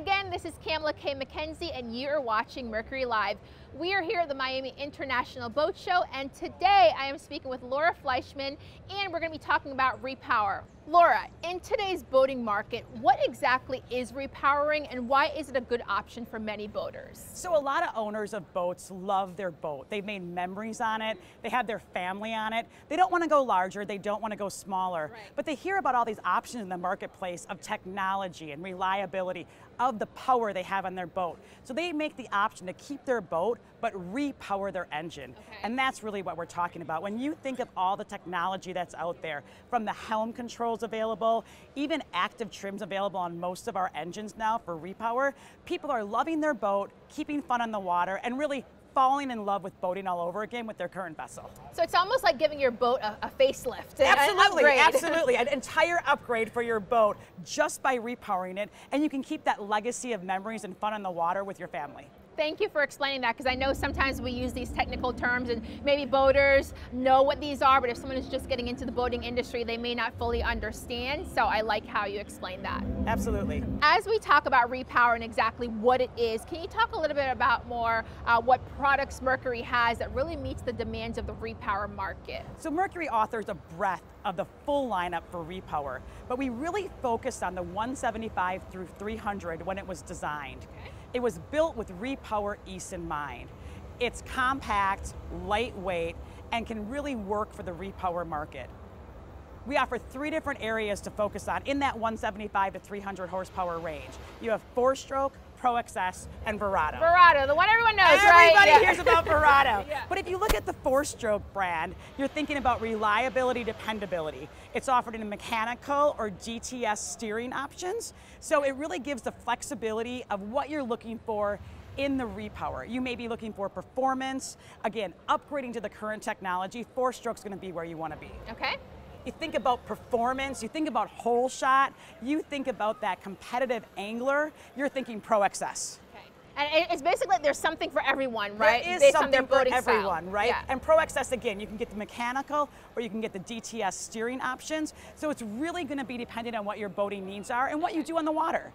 again, this is Kamala K. McKenzie, and you are watching Mercury Live. We are here at the Miami International Boat Show, and today I am speaking with Laura Fleischman, and we're going to be talking about repower. Laura, in today's boating market, what exactly is repowering and why is it a good option for many boaters? So a lot of owners of boats love their boat. They've made memories on it. They have their family on it. They don't want to go larger. They don't want to go smaller. Right. But they hear about all these options in the marketplace of technology and reliability of the power they have on their boat. So they make the option to keep their boat but repower their engine. Okay. And that's really what we're talking about. When you think of all the technology that's out there, from the helm controls available, even active trims available on most of our engines now for repower, people are loving their boat, keeping fun on the water, and really falling in love with boating all over again with their current vessel. So it's almost like giving your boat a, a facelift. Absolutely, upgrade. absolutely. An entire upgrade for your boat just by repowering it, and you can keep that legacy of memories and fun on the water with your family. Thank you for explaining that because I know sometimes we use these technical terms and maybe boaters know what these are, but if someone is just getting into the boating industry, they may not fully understand. So I like how you explained that. Absolutely. As we talk about repower and exactly what it is, can you talk a little bit about more uh, what products Mercury has that really meets the demands of the repower market? So Mercury offers a breadth of the full lineup for repower, but we really focused on the 175 through 300 when it was designed. It was built with repower East in mind. It's compact, lightweight, and can really work for the repower market. We offer three different areas to focus on in that 175 to 300 horsepower range. You have four stroke, Pro XS, and Verado. Verado, the one everyone knows, Everybody right? Yeah. hears about Verado. Yeah. But if you look at the four-stroke brand, you're thinking about reliability, dependability. It's offered in mechanical or DTS steering options. So it really gives the flexibility of what you're looking for in the repower. You may be looking for performance. Again, upgrading to the current technology, four-stroke's gonna be where you wanna be. Okay. You think about performance, you think about hole shot, you think about that competitive angler, you're thinking Pro XS. Okay. And it's basically there's something for everyone, right? There is Based something for boating style. everyone, right? Yeah. And Pro XS again, you can get the mechanical or you can get the DTS steering options. So it's really going to be dependent on what your boating needs are and what you do on the water.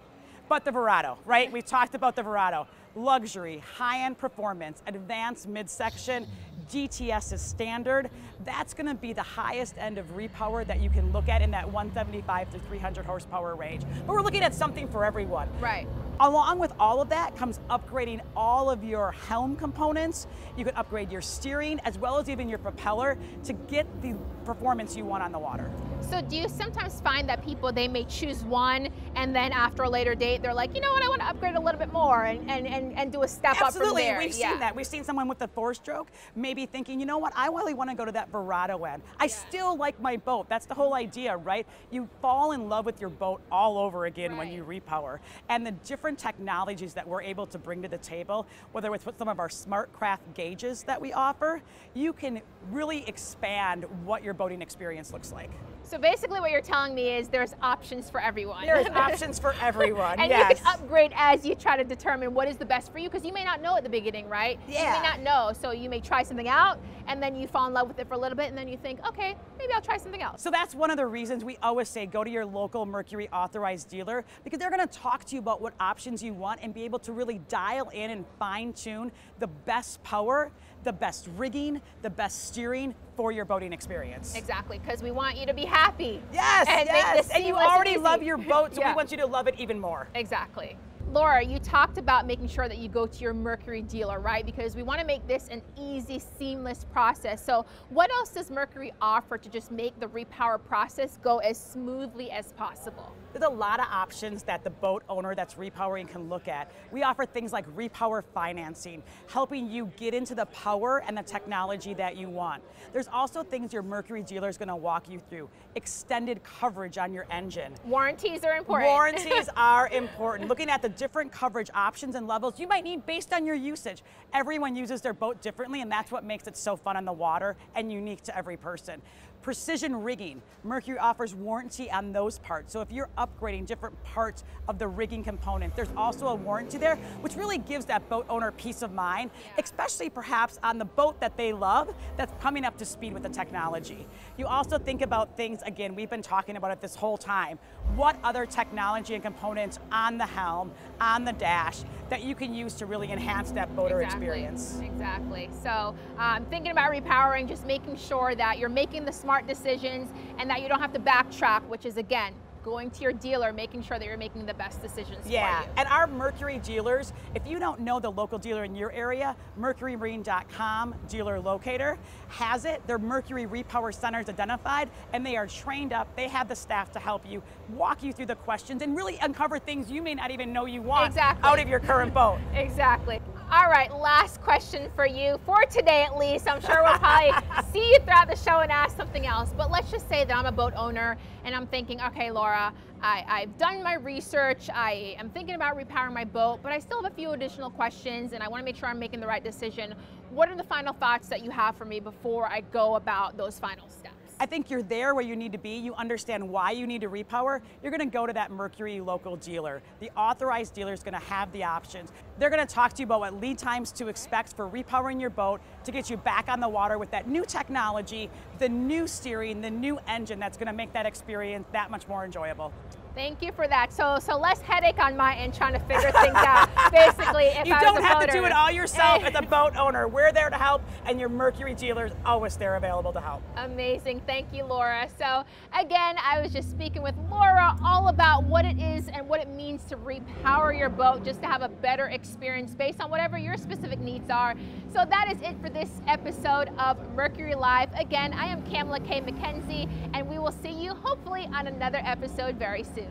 But the Verado, right? We've talked about the Verado. Luxury, high-end performance, advanced midsection, DTS is standard. That's going to be the highest end of repower that you can look at in that 175 to 300 horsepower range. But we're looking at something for everyone. Right. Along with all of that comes upgrading all of your helm components. You can upgrade your steering as well as even your propeller to get the performance you want on the water. So do you sometimes find that people they may choose one and then after a later date they're like, you know what, I want to upgrade a little bit more and, and, and, and do a step Absolutely, up from there. we've yeah. seen that. We've seen someone with the four-stroke maybe thinking, you know what, I really want to go to that Verado end. I still like my boat. That's the whole idea, right? You fall in love with your boat all over again when you repower. And the different technologies that we're able to bring to the table, whether it's with some of our SmartCraft gauges that we offer, you can really expand what your boating experience looks like. So basically what you're telling me is there's options for everyone. There's options for everyone, and yes. you can upgrade as you try to determine what is the best for you because you may not know at the beginning, right? Yeah. You may not know. So you may try something out and then you fall in love with it for a little bit and then you think, okay, maybe I'll try something else. So that's one of the reasons we always say go to your local Mercury authorized dealer because they're going to talk to you about what options you want and be able to really dial in and fine tune the best power, the best rigging, the best steering for your boating experience. Exactly, because we want you to be happy. Yes, and yes. And you already easy. love your boat, so Yeah. we want you to love it even more. Exactly. Laura, you talked about making sure that you go to your Mercury dealer, right? Because we want to make this an easy, seamless process. So, what else does Mercury offer to just make the repower process go as smoothly as possible? There's a lot of options that the boat owner that's repowering can look at. We offer things like repower financing, helping you get into the power and the technology that you want. There's also things your Mercury dealer is going to walk you through. Extended coverage on your engine. Warranties are important. Warranties are important. Looking at the different coverage options and levels you might need based on your usage. Everyone uses their boat differently, and that's what makes it so fun on the water and unique to every person. Precision rigging. Mercury offers warranty on those parts. So if you're upgrading different parts of the rigging component, there's also a warranty there, which really gives that boat owner peace of mind, yeah. especially perhaps on the boat that they love that's coming up to speed with the technology. You also think about things, again, we've been talking about it this whole time. What other technology and components on the helm, on the dash, that you can use to really enhance that boater exactly. experience? Exactly. So um, thinking about repowering, just making sure that you're making the smart smart decisions and that you don't have to backtrack, which is again, going to your dealer, making sure that you're making the best decisions yeah. And our Mercury dealers, if you don't know the local dealer in your area, mercurymarine.com dealer locator has it. Their Mercury Repower Centers identified and they are trained up. They have the staff to help you, walk you through the questions and really uncover things you may not even know you want exactly. out of your current boat. exactly. All right, last question for you, for today at least. I'm sure we'll probably see you throughout the show and ask something else. But let's just say that I'm a boat owner and I'm thinking, okay, Laura, I, have done my research, I am thinking about repowering my boat, but I still have a few additional questions and I want to make sure I'm making the right decision. What are the final thoughts that you have for me before I go about those final steps? I think you're there where you need to be. You understand why you need to repower. You're going to go to that Mercury local dealer. The authorized dealer is going to have the options. They're going to talk to you about what lead times to expect for repowering your boat to get you back on the water with that new technology, the new steering, the new engine that's going to make that experience that much more enjoyable. Thank you for that. So, so less headache on my end trying to figure things out. Basically, if you I don't have boater. to do it all yourself as a boat owner. We're there to help, and your Mercury dealer is always there available to help. Amazing. Thank you, Laura. So, again, I was just speaking with Laura all about what it is and what it means to repower your boat, just to have a better experience based on whatever your specific needs are. So that is it for this episode of Mercury Live. Again, I am Kamala K. McKenzie, and we will see you hopefully on another episode very soon.